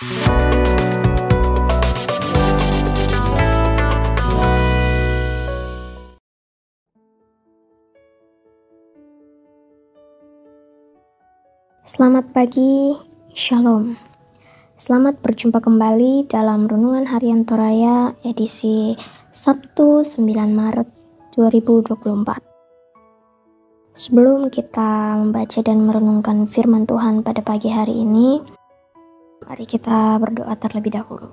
Selamat pagi, Shalom. Selamat berjumpa kembali dalam Renungan Harian Toraya edisi Sabtu 9 Maret 2024. Sebelum kita membaca dan merenungkan firman Tuhan pada pagi hari ini, mari kita berdoa terlebih dahulu.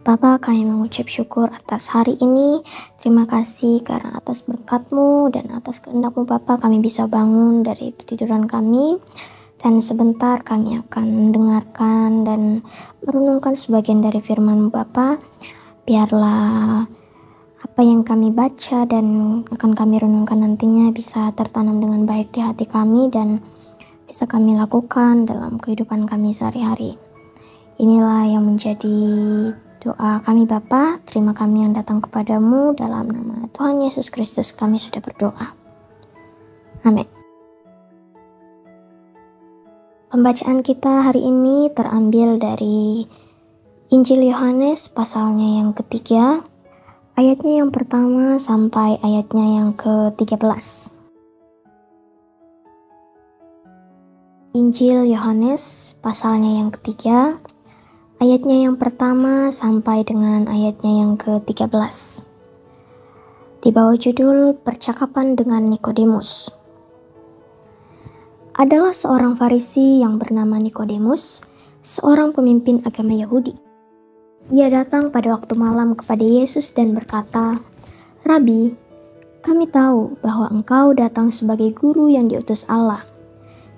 Bapa, kami mengucap syukur atas hari ini. Terima kasih karena atas berkatmu dan atas kehendakmu Bapa kami bisa bangun dari tiduran kami. Dan sebentar kami akan mendengarkan dan merenungkan sebagian dari firman Bapa. Biarlah apa yang kami baca dan akan kami renungkan nantinya bisa tertanam dengan baik di hati kami dan bisa kami lakukan dalam kehidupan kami sehari-hari. Inilah yang menjadi Doa kami Bapa, terima kami yang datang kepadamu dalam nama Tuhan Yesus Kristus kami sudah berdoa. Amin. Pembacaan kita hari ini terambil dari Injil Yohanes pasalnya yang ketiga, ayatnya yang pertama sampai ayatnya yang ke-13. Injil Yohanes pasalnya yang ketiga, ayatnya yang pertama sampai dengan ayatnya yang ke-13. Di bawah judul Percakapan dengan Nikodemus. Adalah seorang Farisi yang bernama Nikodemus, seorang pemimpin agama Yahudi. Ia datang pada waktu malam kepada Yesus dan berkata, "Rabi, kami tahu bahwa engkau datang sebagai guru yang diutus Allah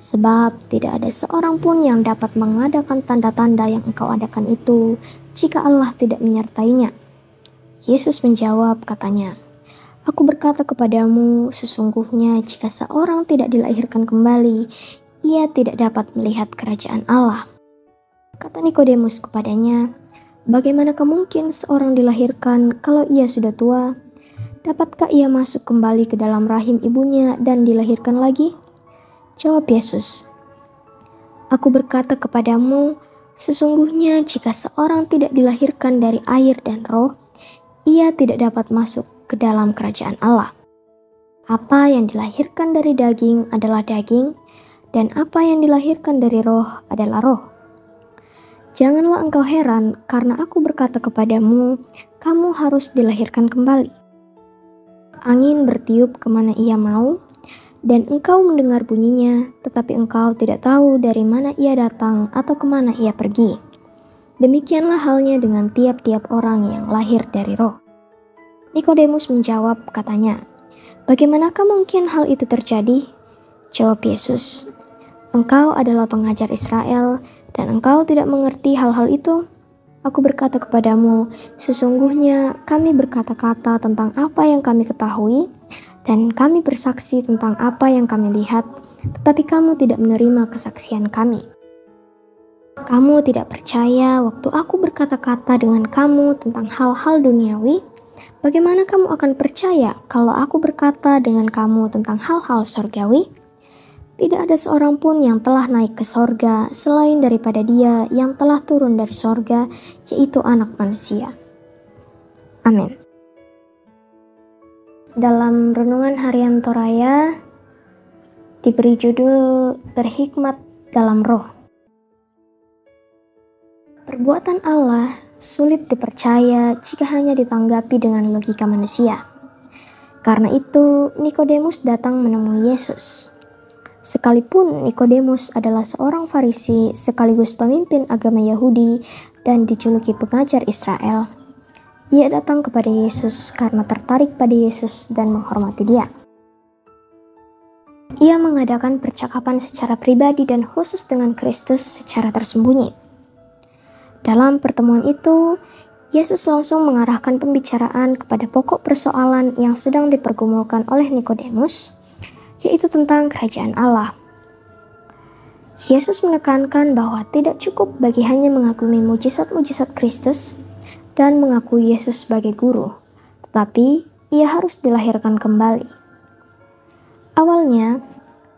Sebab tidak ada seorang pun yang dapat mengadakan tanda-tanda yang engkau adakan itu jika Allah tidak menyertainya. Yesus menjawab katanya, Aku berkata kepadamu, sesungguhnya jika seorang tidak dilahirkan kembali, ia tidak dapat melihat kerajaan Allah. Kata Nikodemus kepadanya, Bagaimanakah mungkin seorang dilahirkan kalau ia sudah tua? Dapatkah ia masuk kembali ke dalam rahim ibunya dan dilahirkan lagi?' Jawab Yesus, Aku berkata kepadamu, sesungguhnya jika seorang tidak dilahirkan dari air dan roh, ia tidak dapat masuk ke dalam kerajaan Allah. Apa yang dilahirkan dari daging adalah daging, dan apa yang dilahirkan dari roh adalah roh. Janganlah engkau heran karena aku berkata kepadamu, kamu harus dilahirkan kembali. Angin bertiup ke mana ia mau, dan engkau mendengar bunyinya, tetapi engkau tidak tahu dari mana ia datang atau ke mana ia pergi. Demikianlah halnya dengan tiap-tiap orang yang lahir dari roh. Nikodemus menjawab, katanya, Bagaimanakah mungkin hal itu terjadi? Jawab Yesus, Engkau adalah pengajar Israel, dan engkau tidak mengerti hal-hal itu? Aku berkata kepadamu, sesungguhnya kami berkata-kata tentang apa yang kami ketahui, dan kami bersaksi tentang apa yang kami lihat, tetapi kamu tidak menerima kesaksian kami. Kamu tidak percaya waktu aku berkata-kata dengan kamu tentang hal-hal duniawi. Bagaimana kamu akan percaya kalau aku berkata dengan kamu tentang hal-hal surgawi? Tidak ada seorang pun yang telah naik ke sorga selain daripada dia yang telah turun dari sorga, yaitu anak manusia. Amin. Dalam renungan harian Toraya diberi judul Berhikmat dalam Roh. Perbuatan Allah sulit dipercaya jika hanya ditanggapi dengan logika manusia. Karena itu, Nikodemus datang menemui Yesus. Sekalipun Nikodemus adalah seorang Farisi sekaligus pemimpin agama Yahudi dan dijuluki pengajar Israel, ia datang kepada Yesus karena tertarik pada Yesus dan menghormati Dia. Ia mengadakan percakapan secara pribadi dan khusus dengan Kristus secara tersembunyi. Dalam pertemuan itu, Yesus langsung mengarahkan pembicaraan kepada pokok persoalan yang sedang dipergumulkan oleh Nikodemus, yaitu tentang kerajaan Allah. Yesus menekankan bahwa tidak cukup bagi hanya mengagumi mujizat-mujizat Kristus, dan mengakui Yesus sebagai guru, tetapi ia harus dilahirkan kembali. Awalnya,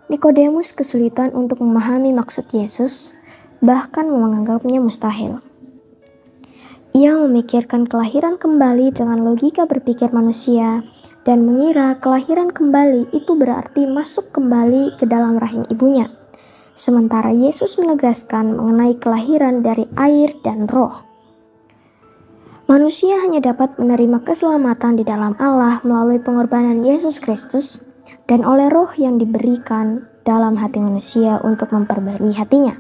Nikodemus kesulitan untuk memahami maksud Yesus bahkan menganggapnya mustahil. Ia memikirkan kelahiran kembali dengan logika berpikir manusia dan mengira kelahiran kembali itu berarti masuk kembali ke dalam rahim ibunya. Sementara Yesus menegaskan mengenai kelahiran dari air dan roh. Manusia hanya dapat menerima keselamatan di dalam Allah melalui pengorbanan Yesus Kristus dan oleh roh yang diberikan dalam hati manusia untuk memperbarui hatinya.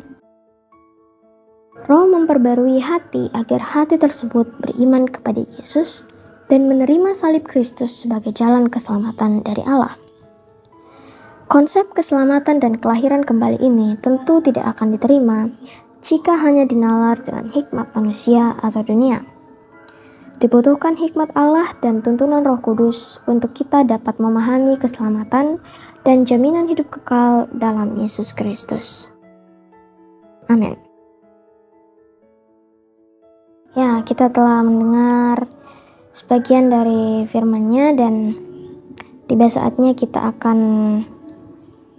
Roh memperbarui hati agar hati tersebut beriman kepada Yesus dan menerima salib Kristus sebagai jalan keselamatan dari Allah. Konsep keselamatan dan kelahiran kembali ini tentu tidak akan diterima jika hanya dinalar dengan hikmat manusia atau dunia. Dibutuhkan hikmat Allah dan tuntunan Roh Kudus untuk kita dapat memahami keselamatan dan jaminan hidup kekal dalam Yesus Kristus. Amin. Ya, kita telah mendengar sebagian dari firman-Nya dan tiba saatnya kita akan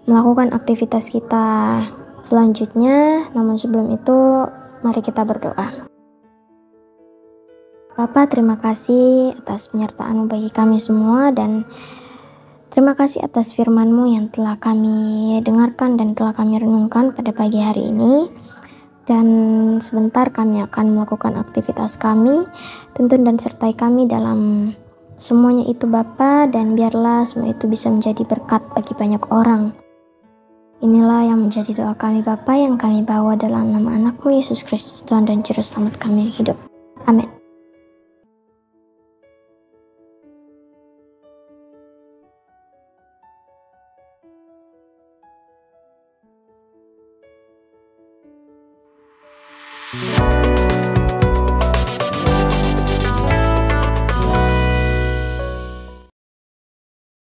melakukan aktivitas kita selanjutnya. Namun sebelum itu, mari kita berdoa. Bapak, terima kasih atas penyertaan bagi kami semua dan terima kasih atas firman-Mu yang telah kami dengarkan dan telah kami renungkan pada pagi hari ini dan sebentar kami akan melakukan aktivitas kami. Tuntun dan sertai kami dalam semuanya itu Bapa dan biarlah semua itu bisa menjadi berkat bagi banyak orang. Inilah yang menjadi doa kami Bapa yang kami bawa dalam nama anakmu Yesus Kristus Tuhan dan Juru Selamat kami yang hidup. Amin.